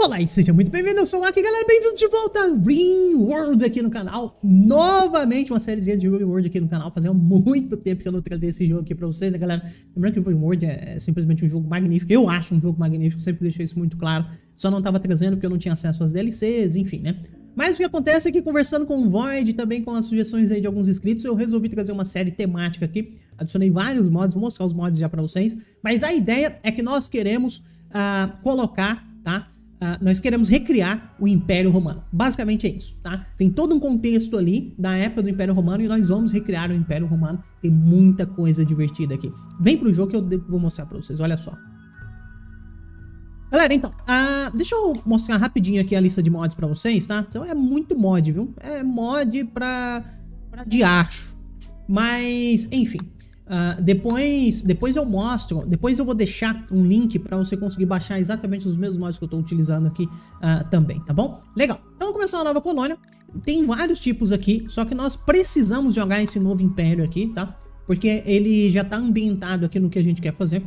Olá e seja muito bem-vindo, eu sou o Aki, galera, bem-vindo de volta a Ring World aqui no canal Novamente uma sériezinha de Ring World aqui no canal Fazia muito tempo que eu não trazia esse jogo aqui pra vocês, né galera Lembrando que Ring World é, é simplesmente um jogo magnífico Eu acho um jogo magnífico, sempre deixei isso muito claro Só não tava trazendo porque eu não tinha acesso às DLCs, enfim, né mas o que acontece é que conversando com o Void também com as sugestões aí de alguns inscritos, eu resolvi trazer uma série temática aqui. Adicionei vários mods, vou mostrar os mods já pra vocês. Mas a ideia é que nós queremos uh, colocar, tá? Uh, nós queremos recriar o Império Romano. Basicamente é isso, tá? Tem todo um contexto ali da época do Império Romano e nós vamos recriar o Império Romano. Tem muita coisa divertida aqui. Vem pro jogo que eu vou mostrar pra vocês, olha só. Galera, então, uh, deixa eu mostrar rapidinho aqui a lista de mods pra vocês, tá? Então é muito mod, viu? É mod pra, pra diacho. Mas, enfim, Uh, depois, depois eu mostro, depois eu vou deixar um link para você conseguir baixar exatamente os mesmos mods que eu estou utilizando aqui uh, também, tá bom? Legal, então começar uma nova colônia, tem vários tipos aqui, só que nós precisamos jogar esse novo império aqui, tá? Porque ele já está ambientado aqui no que a gente quer fazer.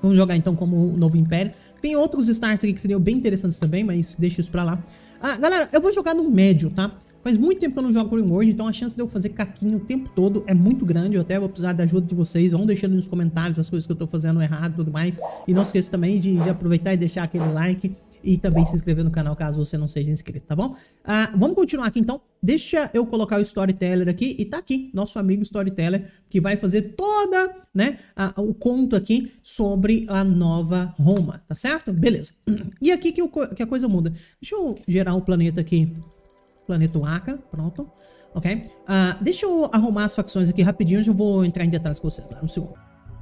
Vamos jogar então como o novo império. Tem outros starts aqui que seriam bem interessantes também, mas deixa isso pra lá. Ah, galera, eu vou jogar no médio, tá? Faz muito tempo que eu não jogo Rimworld, então a chance de eu fazer caquinho o tempo todo é muito grande. Eu até vou precisar da ajuda de vocês. Vão deixando nos comentários as coisas que eu tô fazendo errado e tudo mais. E não esqueça também de, de aproveitar e deixar aquele like e também se inscrever no canal caso você não seja inscrito, tá bom? Ah, vamos continuar aqui então. Deixa eu colocar o Storyteller aqui e tá aqui, nosso amigo Storyteller, que vai fazer toda, né, o conto aqui sobre a nova Roma, tá certo? Beleza. E aqui que, que a coisa muda. Deixa eu gerar o planeta aqui planeta Waka, pronto, ok? Uh, deixa eu arrumar as facções aqui rapidinho, já vou entrar em detalhes com vocês, lá um segundo.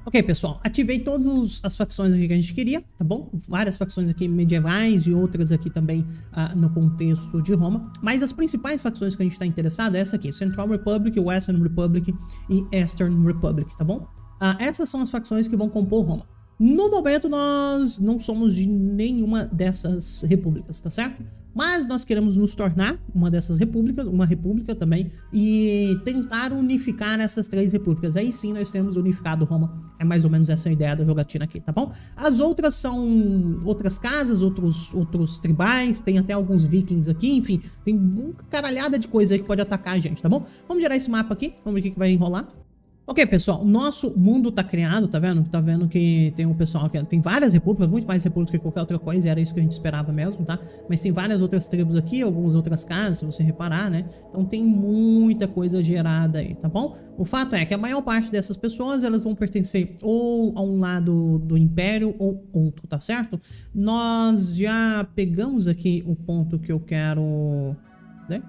Ok, pessoal, ativei todas as facções aqui que a gente queria, tá bom? Várias facções aqui medievais e outras aqui também uh, no contexto de Roma. Mas as principais facções que a gente está interessado é essa aqui, Central Republic, Western Republic e Eastern Republic, tá bom? Uh, essas são as facções que vão compor Roma. No momento, nós não somos de nenhuma dessas repúblicas, tá certo? Mas nós queremos nos tornar uma dessas repúblicas, uma república também, e tentar unificar essas três repúblicas. Aí sim nós temos unificado Roma. É mais ou menos essa a ideia da jogatina aqui, tá bom? As outras são outras casas, outros, outros tribais, tem até alguns vikings aqui, enfim, tem uma caralhada de coisa aí que pode atacar a gente, tá bom? Vamos gerar esse mapa aqui, vamos ver o que vai enrolar. Ok, pessoal, nosso mundo tá criado, tá vendo? Tá vendo que tem um pessoal que tem várias repúblicas, muito mais repúblicas que qualquer outra coisa, era isso que a gente esperava mesmo, tá? Mas tem várias outras tribos aqui, algumas outras casas, se você reparar, né? Então tem muita coisa gerada aí, tá bom? O fato é que a maior parte dessas pessoas, elas vão pertencer ou a um lado do império ou outro, tá certo? Nós já pegamos aqui o ponto que eu quero... Cadê?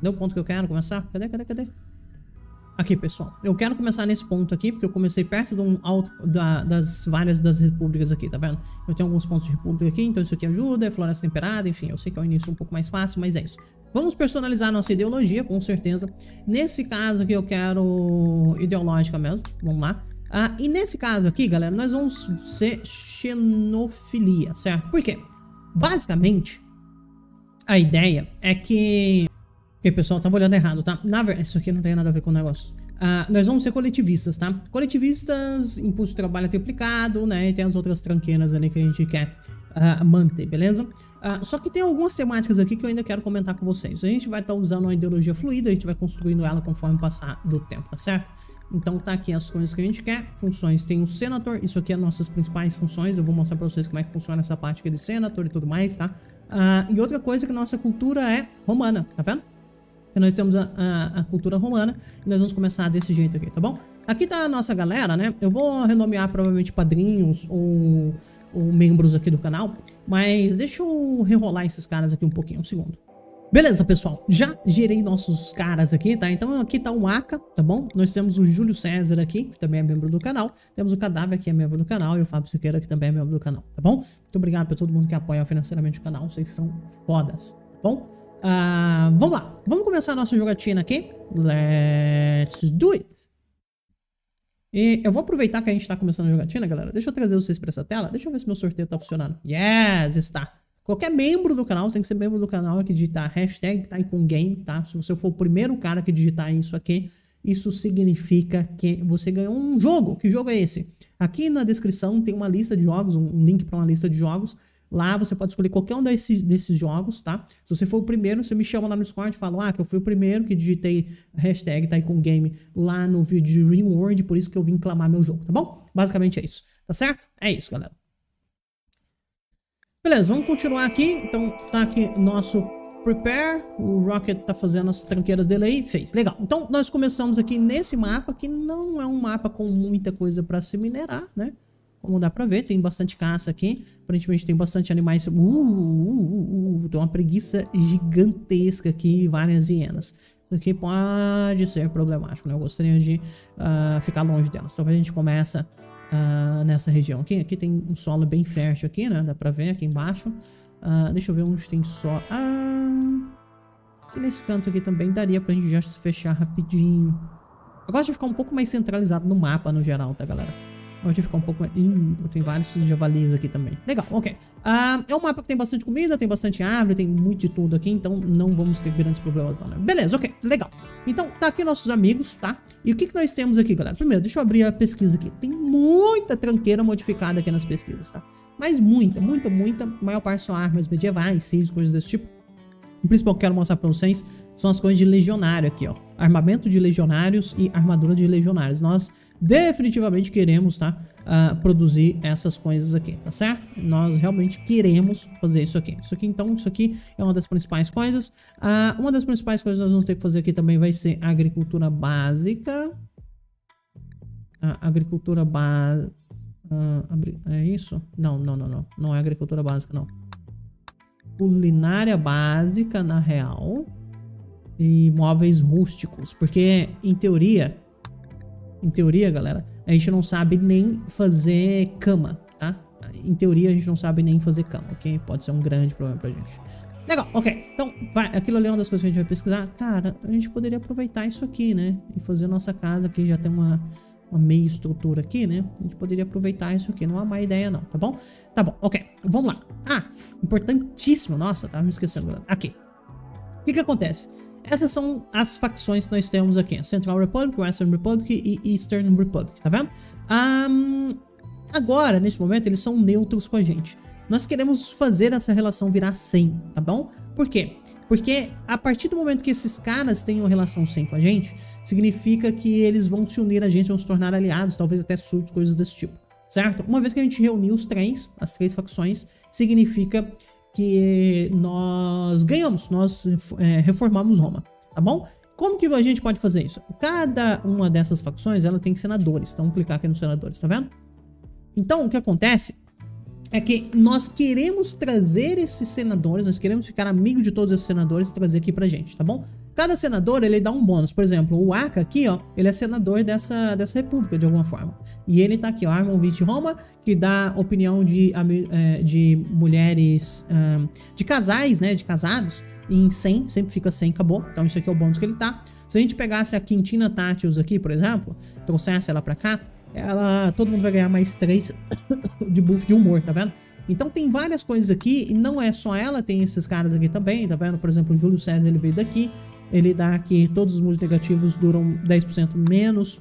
Deu o ponto que eu quero começar? Cadê, cadê, cadê? Aqui, pessoal, eu quero começar nesse ponto aqui, porque eu comecei perto de um alto, da, das várias das repúblicas aqui, tá vendo? Eu tenho alguns pontos de república aqui, então isso aqui ajuda, é floresta temperada, enfim, eu sei que é o início um pouco mais fácil, mas é isso. Vamos personalizar nossa ideologia, com certeza. Nesse caso aqui eu quero ideológica mesmo, vamos lá. Ah, e nesse caso aqui, galera, nós vamos ser xenofilia, certo? Por quê? Basicamente, a ideia é que Ok, pessoal, tava olhando errado, tá? Na verdade, isso aqui não tem nada a ver com o negócio. Uh, nós vamos ser coletivistas, tá? Coletivistas, impulso de trabalho triplicado, né? E tem as outras tranqueiras ali que a gente quer uh, manter, beleza? Uh, só que tem algumas temáticas aqui que eu ainda quero comentar com vocês. A gente vai estar tá usando uma ideologia fluida, a gente vai construindo ela conforme passar do tempo, tá certo? Então tá aqui as coisas que a gente quer. Funções, tem o Senator, isso aqui é nossas principais funções. Eu vou mostrar pra vocês como é que funciona essa parte aqui de Senator e tudo mais, tá? e outra coisa que nossa cultura é romana, tá vendo? Nós temos a, a, a, cultura romana e nós vamos começar desse jeito aqui, tá bom? Aqui tá a nossa galera, né? Eu vou renomear provavelmente padrinhos ou, ou membros aqui do canal, mas deixa eu rerolar esses caras aqui um pouquinho, um segundo. Beleza, pessoal, já gerei nossos caras aqui, tá? Então aqui tá o Aka, tá bom? Nós temos o Júlio César aqui, que também é membro do canal. Temos o Cadáver, que é membro do canal, e o Fábio Siqueira, que também é membro do canal, tá bom? Muito obrigado pra todo mundo que apoia financeiramente o canal, vocês são fodas, tá bom? Uh, vamos lá. Vamos começar a nossa jogatina aqui. Let's do it. E eu vou aproveitar que a gente tá começando a jogatina, galera. Deixa eu trazer vocês pra essa tela. Deixa eu ver se meu sorteio tá funcionando. Yes, está. Qualquer membro do canal, você tem que ser membro do canal que digitar hashtag tá com game, tá? Se você for o primeiro cara que digitar isso aqui, isso significa que você ganhou um jogo. Que jogo é esse? Aqui na descrição tem uma lista de jogos, um link para uma lista de jogos Lá você pode escolher qualquer um desses, desses jogos, tá? Se você for o primeiro, você me chama lá no Discord e fala, ah, que eu fui o primeiro que digitei hashtag Tycoon Game lá no vídeo de Reward, por isso que eu vim clamar meu jogo, tá bom? Basicamente é isso, tá certo? É isso, galera. Beleza, vamos continuar aqui. Então tá aqui nosso prepare. O Rocket tá fazendo as tranqueiras dele aí. Fez, legal. Então nós começamos aqui nesse mapa, que não é um mapa com muita coisa pra se minerar, né? Como dá pra ver, tem bastante caça aqui. Aparentemente tem bastante animais. Uh, uh, uh, uh, tem uma preguiça gigantesca aqui e várias hienas. Isso aqui pode ser problemático, né? Eu gostaria de uh, ficar longe delas. Talvez a gente comece uh, nessa região aqui. Aqui tem um solo bem fértil aqui, né? Dá pra ver aqui embaixo. Uh, deixa eu ver onde tem só... Ah, aqui nesse canto aqui também daria pra gente já se fechar rapidinho. Eu gosto de ficar um pouco mais centralizado no mapa no geral, tá, galera? Pode ficar um pouco mais... Ih, tem vários javalis aqui também. Legal, ok. Uh, é um mapa que tem bastante comida, tem bastante árvore, tem muito de tudo aqui, então não vamos ter grandes problemas não, né? Beleza, ok, legal. Então, tá aqui nossos amigos, tá? E o que, que nós temos aqui, galera? Primeiro, deixa eu abrir a pesquisa aqui. Tem muita tranqueira modificada aqui nas pesquisas, tá? Mas muita, muita, muita. A maior parte são armas medievais, seis coisas desse tipo. O principal que eu quero mostrar pra vocês são as coisas de legionário aqui, ó. Armamento de legionários e armadura de legionários. Nós definitivamente queremos, tá? Uh, produzir essas coisas aqui, tá certo? Nós realmente queremos fazer isso aqui. Isso aqui, então, isso aqui é uma das principais coisas. Uh, uma das principais coisas que nós vamos ter que fazer aqui também vai ser agricultura básica. Uh, agricultura básica. é isso? Não, não, não, não. Não é agricultura básica, não. Culinária básica, na real. E móveis rústicos. Porque, em teoria, em teoria, galera, a gente não sabe nem fazer cama, tá? Em teoria, a gente não sabe nem fazer cama, ok? Pode ser um grande problema pra gente. Legal, ok. Então, vai, aquilo ali é uma das coisas que a gente vai pesquisar. Cara, a gente poderia aproveitar isso aqui, né? E fazer nossa casa aqui, já tem uma, uma meia estrutura aqui, né? A gente poderia aproveitar isso aqui. Não é uma ideia, não, tá bom? Tá bom, ok. Vamos lá. Ah, importantíssimo. Nossa, tava me esquecendo. Aqui. O que que acontece? Essas são as facções que nós temos aqui. Central Republic, Western Republic e Eastern Republic, tá vendo? Um, agora, nesse momento, eles são neutros com a gente. Nós queremos fazer essa relação virar 100, tá bom? Por quê? Porque a partir do momento que esses caras uma relação 100 com a gente, significa que eles vão se unir a gente, vão se tornar aliados, talvez até surtos, coisas desse tipo, certo? Uma vez que a gente reuniu os três, as três facções, significa que nós ganhamos, nós é, reformamos Roma, tá bom? Como que a gente pode fazer isso? Cada uma dessas facções, ela tem senadores, então vamos clicar aqui nos senadores, tá vendo? Então, o que acontece é que nós queremos trazer esses senadores, nós queremos ficar amigo de todos esses senadores e trazer aqui pra gente, tá bom? Cada senador, ele dá um bônus. Por exemplo, o Aka aqui, ó, ele é senador dessa, dessa república, de alguma forma. E ele tá aqui, ó, Armon Vich Roma, que dá opinião de, é, de mulheres, de casais, né, de casados, em 100, sempre fica 100, acabou. Então isso aqui é o bônus que ele tá. Se a gente pegasse a Quintina Tatius aqui, por exemplo, trouxesse ela pra cá, ela, todo mundo vai ganhar mais 3 de buff de humor, tá vendo? Então tem várias coisas aqui, e não é só ela, tem esses caras aqui também, tá vendo? Por exemplo, o Júlio César, ele veio daqui, ele dá aqui, todos os muros negativos duram 10% menos.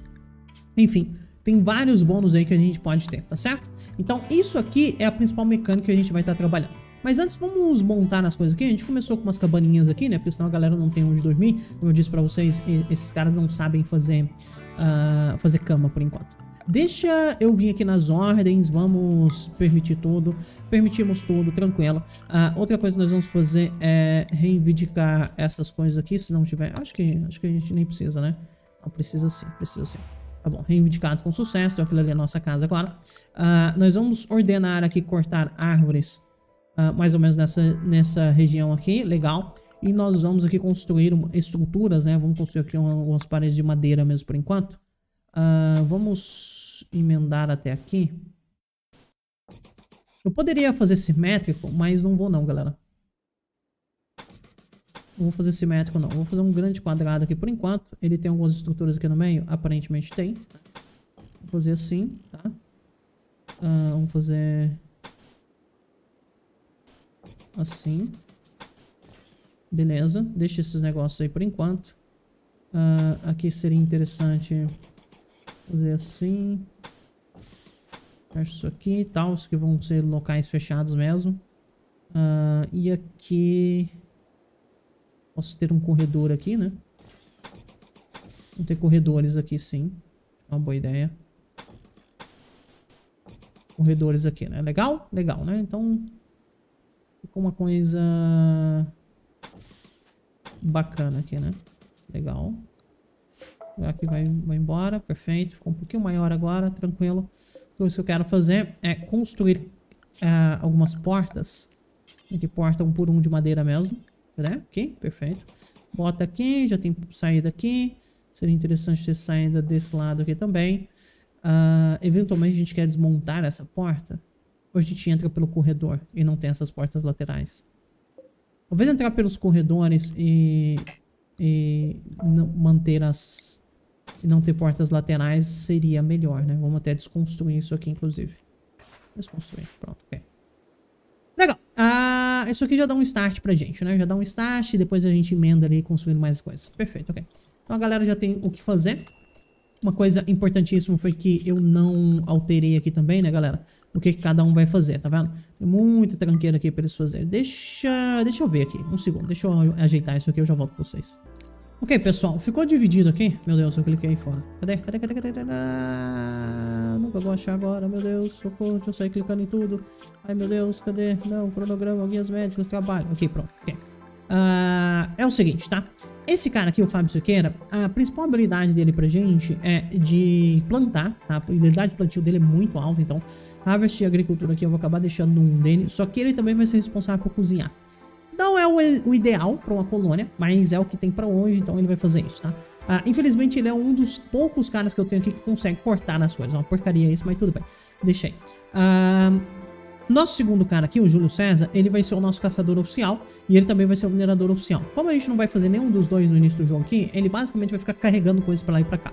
Enfim, tem vários bônus aí que a gente pode ter, tá certo? Então isso aqui é a principal mecânica que a gente vai estar tá trabalhando. Mas antes, vamos montar as coisas aqui. A gente começou com umas cabaninhas aqui, né? Porque senão a galera não tem onde dormir. Como eu disse pra vocês, esses caras não sabem fazer, uh, fazer cama por enquanto. Deixa eu vir aqui nas ordens, vamos permitir tudo. Permitimos tudo, tranquilo. Uh, outra coisa que nós vamos fazer é reivindicar essas coisas aqui, se não tiver... Acho que, acho que a gente nem precisa, né? Não, precisa sim, precisa sim. Tá bom, reivindicado com sucesso, então aquilo ali é a nossa casa agora. Uh, nós vamos ordenar aqui cortar árvores uh, mais ou menos nessa, nessa região aqui, legal. E nós vamos aqui construir estruturas, né? Vamos construir aqui umas paredes de madeira mesmo por enquanto. Uh, vamos emendar até aqui. Eu poderia fazer simétrico, mas não vou não, galera. Não vou fazer simétrico não. Vou fazer um grande quadrado aqui por enquanto. Ele tem algumas estruturas aqui no meio? Aparentemente tem. Vou fazer assim, tá? Uh, vamos fazer... Assim. Beleza. Deixa esses negócios aí por enquanto. Uh, aqui seria interessante Fazer assim. Fecha isso aqui e tal. Isso que vão ser locais fechados mesmo. Uh, e aqui... Posso ter um corredor aqui, né? Vamos ter corredores aqui, sim. Uma boa ideia. Corredores aqui, né? Legal? Legal, né? Então... Ficou uma coisa... Bacana aqui, né? Legal. Aqui vai, vai embora, perfeito. Ficou um pouquinho maior agora, tranquilo. Então, isso que eu quero fazer é construir uh, algumas portas. Aqui, porta um por um de madeira mesmo. Né? Ok, perfeito. Bota aqui, já tem saída aqui. Seria interessante ter saída desse lado aqui também. Uh, eventualmente a gente quer desmontar essa porta. Ou a gente entra pelo corredor e não tem essas portas laterais. Talvez entrar pelos corredores e, e manter as, e não ter portas laterais seria melhor, né? Vamos até desconstruir isso aqui, inclusive. Desconstruir, pronto, ok. Legal. Ah, isso aqui já dá um start pra gente, né? Já dá um start e depois a gente emenda ali construindo mais coisas. Perfeito, ok. Então a galera já tem o que fazer. Uma coisa importantíssima foi que eu não alterei aqui também, né, galera? O que, cada um vai fazer, tá vendo? Tem muita tranqueira aqui pra eles fazerem. Deixa, deixa eu ver aqui, um segundo. Deixa eu ajeitar isso aqui, eu já volto com vocês. Ok, pessoal, ficou dividido aqui. Meu Deus, eu cliquei fora. Cadê? Cadê? Cadê? Cadê? cadê? Ah, nunca vou achar agora, meu Deus. Socorro, deixa eu sair clicando em tudo. Ai, meu Deus, cadê? Não, cronograma, guias médicos, trabalho. Ok, pronto. Ok. Uh, é o seguinte, tá? Esse cara aqui, o Fábio Siqueira, a principal habilidade dele pra gente é de plantar, tá? A habilidade de plantio dele é muito alta, então Harvest e Agricultura aqui eu vou acabar deixando um dele, só que ele também vai ser responsável por cozinhar. Não é o, ideal para uma colônia, mas é o que tem para hoje, então ele vai fazer isso, tá? Ah, infelizmente ele é um dos poucos caras que eu tenho aqui que consegue cortar as coisas. É uma porcaria isso, mas tudo bem. Deixei. Ah, nosso segundo cara aqui, o Júlio César, ele vai ser o nosso caçador oficial e ele também vai ser o minerador oficial. Como a gente não vai fazer nenhum dos dois no início do jogo aqui, ele basicamente vai ficar carregando coisas pra lá e pra cá.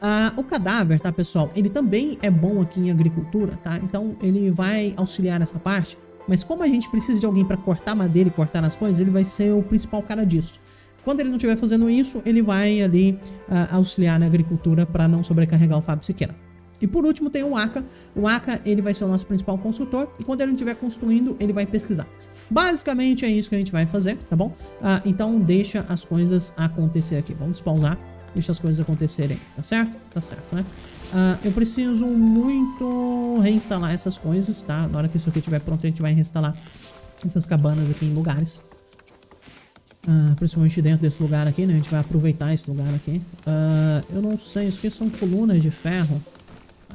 Ah, o cadáver, tá, pessoal? Ele também é bom aqui em agricultura, tá? Então ele vai auxiliar nessa parte. Mas como a gente precisa de alguém para cortar madeira e cortar as coisas, ele vai ser o principal cara disso. Quando ele não estiver fazendo isso, ele vai ali uh, auxiliar na agricultura para não sobrecarregar o Fábio Siqueira. E por último tem o Aka. O Aka ele vai ser o nosso principal consultor e quando ele não estiver construindo, ele vai pesquisar. Basicamente é isso que a gente vai fazer, tá bom? Uh, então deixa as coisas acontecer aqui. Vamos despausar, deixa as coisas acontecerem, tá certo? Tá certo, né? Uh, eu preciso muito reinstalar essas coisas, tá? Na hora que isso aqui estiver pronto, a gente vai reinstalar essas cabanas aqui em lugares. Uh, principalmente dentro desse lugar aqui, né? A gente vai aproveitar esse lugar aqui. Uh, eu não sei, isso aqui são colunas de ferro.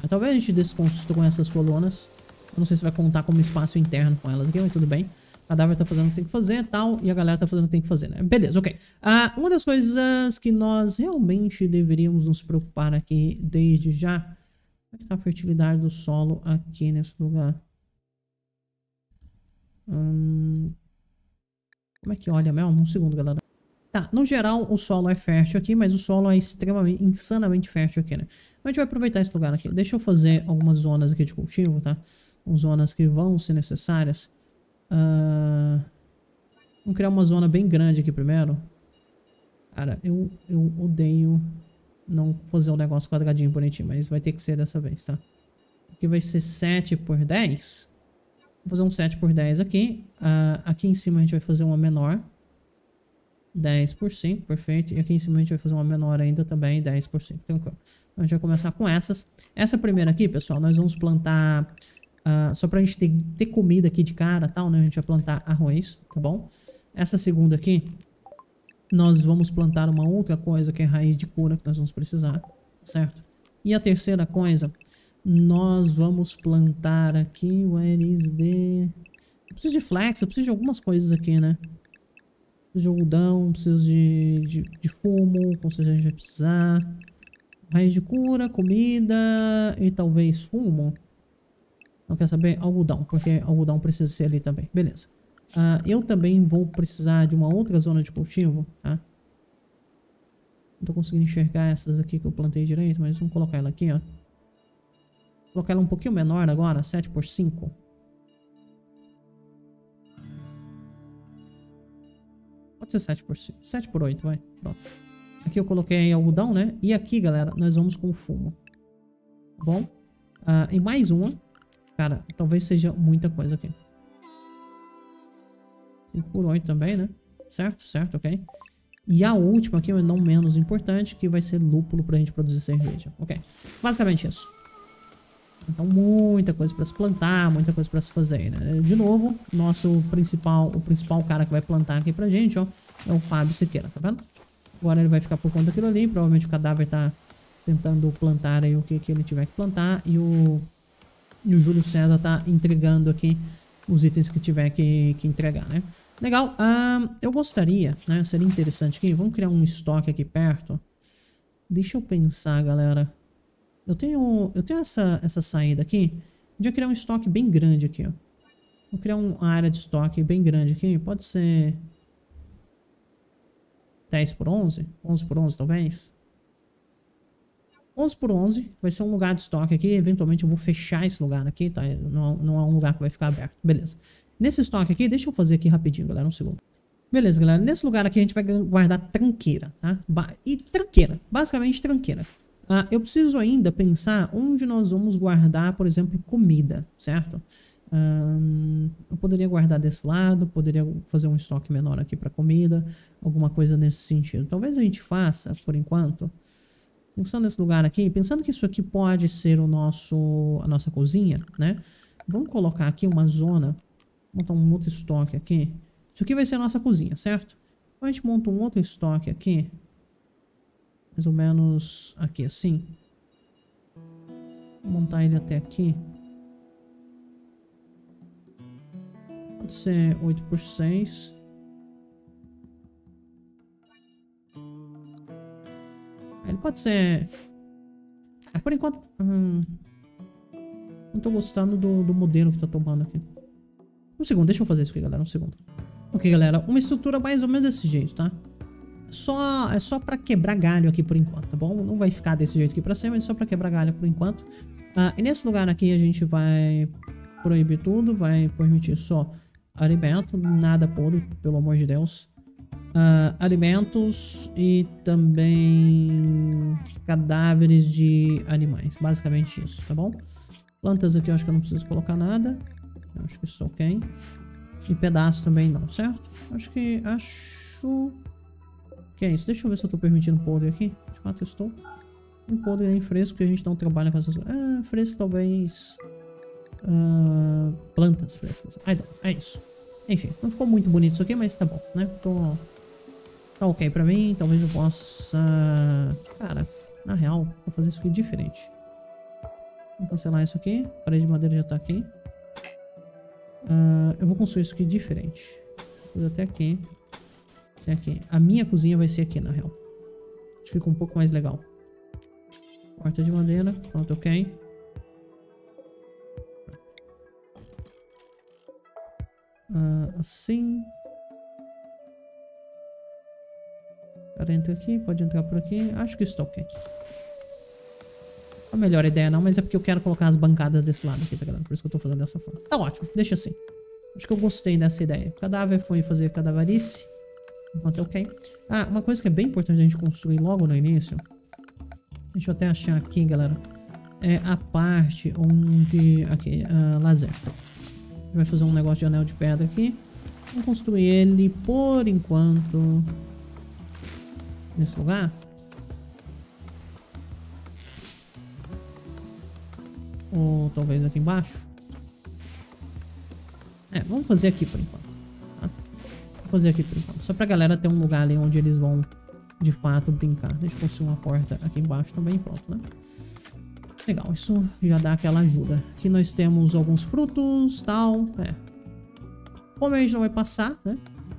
talvez a gente desconstrua essas colunas. Eu não sei se vai contar como espaço interno com elas aqui, mas tudo bem cadáver tá fazendo o que tem que fazer e tal, e a galera tá fazendo o que tem que fazer, né? Beleza, ok. Uh, uma das coisas que nós realmente deveríamos nos preocupar aqui desde já... Como é que tá a fertilidade do solo aqui nesse lugar? Hum, como é que olha mesmo? Um segundo, galera. Tá, no geral o solo é fértil aqui, mas o solo é extremamente, insanamente fértil aqui, né? Então a gente vai aproveitar esse lugar aqui. Deixa eu fazer algumas zonas aqui de cultivo, tá? zonas que vão ser necessárias. Uh, vamos criar uma zona bem grande aqui primeiro. Cara, eu, eu odeio não fazer um negócio quadradinho bonitinho, mas vai ter que ser dessa vez, tá? Aqui vai ser 7 por 10. Vou fazer um 7 por 10 aqui. Uh, aqui em cima a gente vai fazer uma menor. 10 por 5, perfeito. E aqui em cima a gente vai fazer uma menor ainda também, 10 por 5, tranquilo. Então a gente vai começar com essas. Essa primeira aqui, pessoal, nós vamos plantar Uh, só pra gente ter, ter, comida aqui de cara tal, né? A gente vai plantar arroz, tá bom? Essa segunda aqui, nós vamos plantar uma outra coisa que é raiz de cura que nós vamos precisar, certo? E a terceira coisa, nós vamos plantar aqui, where is the... Eu preciso de flex, eu preciso de algumas coisas aqui, né? Preciso de algodão, preciso de, de, de fumo, com certeza a gente vai precisar. Raiz de cura, comida e talvez fumo. Não quer saber? Algodão, porque algodão precisa ser ali também. Beleza. Uh, eu também vou precisar de uma outra zona de cultivo, tá? Não tô conseguindo enxergar essas aqui que eu plantei direito, mas vamos colocar ela aqui, ó. Colocar ela um pouquinho menor agora, 7 por 5. Pode ser 7 por 5. 7 por 8, vai. Pronto. Aqui eu coloquei algodão, né? E aqui, galera, nós vamos com fumo. Tá bom? Uh, e mais uma. Cara, talvez seja muita coisa aqui. 5 por 8 também, né? Certo, certo, ok. E a última aqui, não menos importante, que vai ser lúpulo pra gente produzir cerveja. Ok. Basicamente isso. Então, muita coisa para se plantar, muita coisa para se fazer, né? De novo, nosso principal, o principal cara que vai plantar aqui pra gente, ó, é o Fábio Siqueira, tá vendo? Agora ele vai ficar por conta daquilo ali, provavelmente o cadáver tá tentando plantar aí o que, que ele tiver que plantar e o, e o Júlio César tá entregando aqui os itens que tiver que, que entregar, né? Legal, uh, eu gostaria, né, seria interessante aqui, vamos criar um estoque aqui perto. Deixa eu pensar, galera. Eu tenho, eu tenho essa, essa saída aqui. Podia criar um estoque bem grande aqui, ó. Vou criar uma área de estoque bem grande aqui. Pode ser 10 por 11? 11 por 11, talvez? 11 por 11 vai ser um lugar de estoque aqui. Eventualmente eu vou fechar esse lugar aqui, tá? Não, não é um lugar que vai ficar aberto. Beleza. Nesse estoque aqui, deixa eu fazer aqui rapidinho, galera, um segundo. Beleza, galera. Nesse lugar aqui a gente vai guardar tranqueira, tá? E tranqueira. Basicamente tranqueira. Ah, eu preciso ainda pensar onde nós vamos guardar, por exemplo, comida, certo? eu poderia guardar desse lado, poderia fazer um estoque menor aqui para comida, alguma coisa nesse sentido. Talvez a gente faça, por enquanto, pensando nesse lugar aqui, pensando que isso aqui pode ser o nosso, a nossa cozinha, né? Vamos colocar aqui uma zona, montar um outro estoque aqui. Isso aqui vai ser a nossa cozinha, certo? Então a gente monta um outro estoque aqui, mais ou menos aqui assim. Vou montar ele até aqui. Pode ser 8 por 6. Pode ser... É, por enquanto... Hum, não tô gostando do, do modelo que tá tomando aqui. Um segundo, deixa eu fazer isso aqui, galera. Um segundo. Ok, galera. Uma estrutura mais ou menos desse jeito, tá? Só, é só pra quebrar galho aqui por enquanto, tá bom? Não vai ficar desse jeito aqui pra cima, mas só pra quebrar galho por enquanto. Ah, e nesse lugar aqui a gente vai proibir tudo, vai permitir só alimento, nada podre, pelo amor de Deus. Uh, alimentos e também cadáveres de animais. Basicamente isso, tá bom? Plantas aqui eu acho que eu não preciso colocar nada. Eu acho que isso ok. E pedaços também não, certo? Acho que... Acho... Que é isso. Deixa eu ver se eu tô permitindo podre aqui. De fato eu estou. Um podre nem fresco, que a gente não trabalha com essas coisas. Ah, fresco talvez... Uh, plantas frescas. Então, é isso. Enfim, não ficou muito bonito isso aqui, mas tá bom, né? Tô... Tá ok pra mim, talvez eu possa... Cara, na real, vou fazer isso aqui diferente. Vou cancelar isso aqui. A parede de madeira já tá aqui. Uh, eu vou construir isso aqui diferente. Vou até aqui. Até aqui. A minha cozinha vai ser aqui, na real. Acho que fica um pouco mais legal. Porta de madeira. Pronto, ok. Uh, assim. Cara, entra aqui, pode entrar por aqui. Acho que está ok. A melhor ideia não, mas é porque eu quero colocar as bancadas desse lado aqui, tá galera? Por isso que eu tô fazendo dessa forma. Tá ótimo, deixa assim. Acho que eu gostei dessa ideia. Cadáver foi fazer cadaverice. Enquanto é ok. Ah, uma coisa que é bem importante a gente construir logo no início. Deixa eu até achar aqui, galera. É a parte onde... Aqui, uh, lazer vai fazer um negócio de anel de pedra aqui. Vamos construir ele por enquanto nesse lugar. Ou talvez aqui embaixo. É, vamos fazer aqui por enquanto. Tá? Vou fazer aqui por enquanto. Só pra galera ter um lugar ali onde eles vão de fato brincar. Deixa eu construir uma porta aqui embaixo também, pronto, né? Legal, isso já dá aquela ajuda. Aqui nós temos alguns frutos, tal, é. Como a gente não vai passar, né?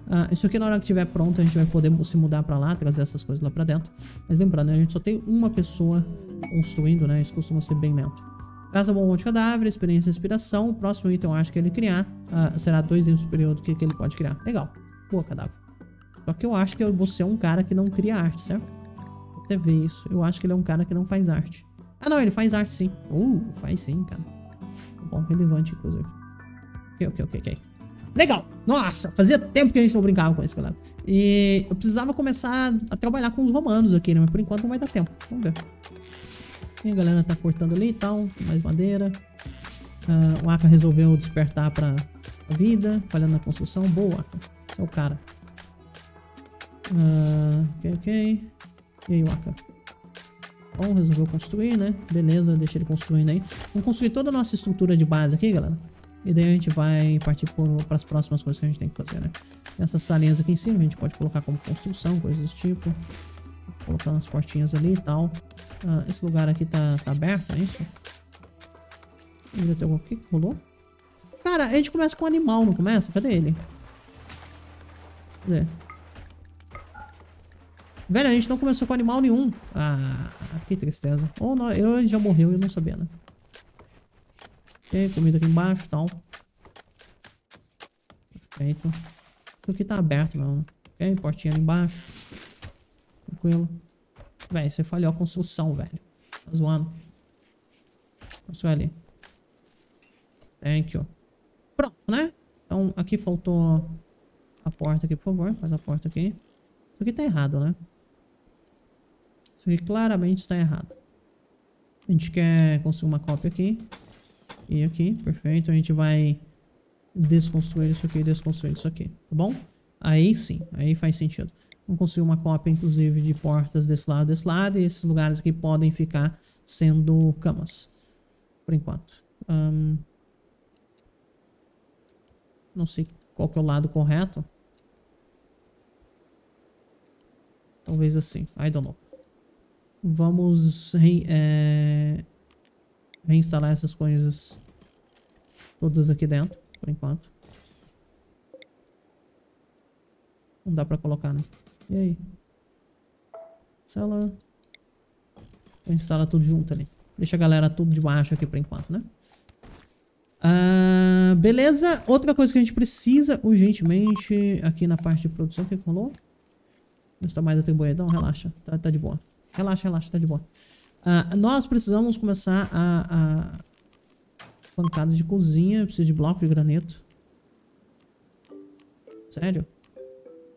Ah, isso aqui na hora que estiver pronto a gente vai poder se mudar pra lá, trazer essas coisas lá pra dentro. Mas lembrando, né, a gente só tem uma pessoa construindo, né? Isso costuma ser bem lento. Casa bom de cadáver, experiência e inspiração. O próximo item eu acho que ele criar ah, será dois itens superior do que, que ele pode criar. Legal. Boa, cadáver. Só que eu acho que você é um cara que não cria arte, certo? Vou até ver isso. Eu acho que ele é um cara que não faz arte. Ah, não, ele faz arte sim. Uh, faz sim, cara. Tá bom, relevante, inclusive. Ok, ok, ok, ok. Legal! Nossa, fazia tempo que a gente não brincava com isso, galera. E eu precisava começar a trabalhar com os romanos aqui, né? Mas por enquanto não vai dar tempo. Vamos ver. E a galera tá cortando ali e tal. Mais madeira. Uh, o Aka resolveu despertar pra vida, falhando na construção. Boa, Aka. É o cara. Uh, ok, ok. E aí, Waka? Bom, resolveu construir, né? Beleza, deixa ele construindo aí. Vamos construir toda a nossa estrutura de base aqui, galera. E daí a gente vai partir para as próximas coisas que a gente tem que fazer, né? Essas salinhas aqui em cima a gente pode colocar como construção, coisas desse tipo. Colocar umas portinhas ali e tal. Ah, esse lugar aqui tá, tá aberto, é isso? O que que rolou? Cara, a gente começa com um animal, não começa? Cadê ele? Cadê? Velho, a gente não começou com animal nenhum. Ah, que tristeza. Ou oh, eu, ele já morreu e eu não sabia, né? Ok, comida aqui embaixo e tal. Perfeito. Isso aqui tá aberto né? Ok, portinha ali embaixo. Tranquilo. Velho, você falhou a construção, velho. Tá zoando. Construir ali. Thank you. Pronto, né? Então, aqui faltou a porta aqui, por favor. Faz a porta aqui. Isso aqui tá errado, né? Isso aqui claramente está errado. A gente quer construir uma cópia aqui. E aqui, perfeito. A gente vai desconstruir isso aqui desconstruir isso aqui, tá bom? Aí sim, aí faz sentido. Vamos construir uma cópia, inclusive, de portas desse lado desse lado. E esses lugares aqui podem ficar sendo camas. Por enquanto. Um, não sei qual que é o lado correto. Talvez assim. I don't know. Vamos re, é, reinstalar essas coisas todas aqui dentro, por enquanto. Não dá pra colocar, né? E aí? Cela. Instala tudo junto ali. Deixa a galera tudo de baixo aqui por enquanto, né? Ah, beleza. Outra coisa que a gente precisa urgentemente aqui na parte de produção. O que rolou? Não está mais atribuído. Não, relaxa. Tá, tá de boa. Relaxa, relaxa, tá de boa. Uh, nós precisamos começar a, a... Pancada de cozinha. Precisa de bloco de granito. Sério?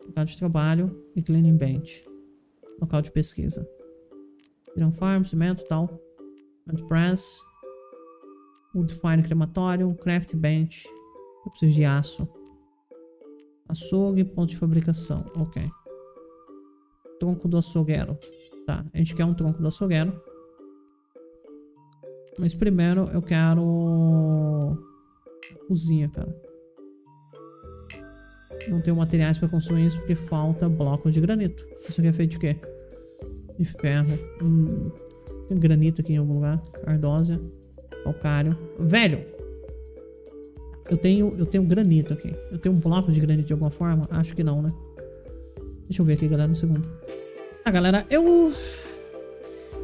Local de trabalho e cleaning bench. Local de pesquisa. Iron farm, cimento e tal. Cement press. Wood fire crematório. Craft bench. Eu preciso de aço. Açougue, ponto de fabricação. Ok. Tronco do açougueiro. Tá, a gente quer um tronco do açougueiro. Mas primeiro eu quero... Cozinha, cara. Não tenho materiais pra construir isso porque falta blocos de granito. Isso aqui é feito de quê? De ferro. Hum, tem granito aqui em algum lugar. Ardósia. Calcário. Velho! Eu tenho, eu tenho granito aqui. Eu tenho um bloco de granito de alguma forma? Acho que não, né? Deixa eu ver aqui, galera, um segundo. Ah, galera, eu,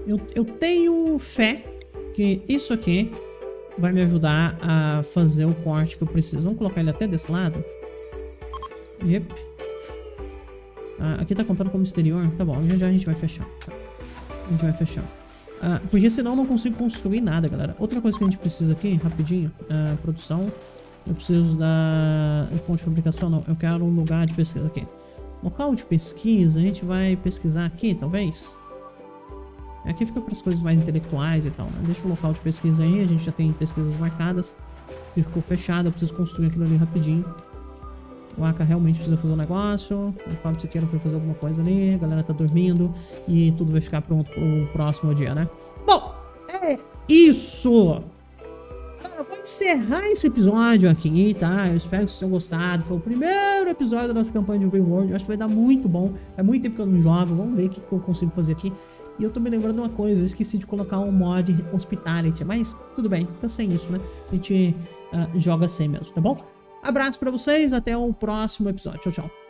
eu... Eu tenho fé que isso aqui vai me ajudar a fazer o corte que eu preciso. Vamos colocar ele até desse lado. Yep. Ah, aqui tá contando como exterior. Tá bom, já já a gente vai fechar. Tá. A gente vai fechar. Ah, porque senão eu não consigo construir nada, galera. Outra coisa que a gente precisa aqui, rapidinho. Ah, produção. Eu preciso da... ponto de fabricação, não. Eu quero um lugar de pesquisa aqui. Local de pesquisa, a gente vai pesquisar aqui, talvez. Aqui fica para as coisas mais intelectuais e tal, né? Deixa o local de pesquisa aí, a gente já tem pesquisas marcadas. Ficou fechado, eu preciso construir aquilo ali rapidinho. O Aka realmente precisa fazer um negócio. O Fábio Siqueira foi fazer alguma coisa ali. A galera tá dormindo. E tudo vai ficar pronto pro próximo dia, né? Bom, é isso! eu vou encerrar esse episódio aqui, tá? Eu espero que vocês tenham gostado. Foi o primeiro episódio da nossa campanha de Brain World. Eu acho que vai dar muito bom. É muito tempo que eu não jogo. Vamos ver o que, eu consigo fazer aqui. E eu tô me lembrando de uma coisa, eu esqueci de colocar um mod Hospitality, mas tudo bem, fica sem isso, né? A gente uh, joga sem mesmo, tá bom? Abraço pra vocês, até o próximo episódio. Tchau, tchau.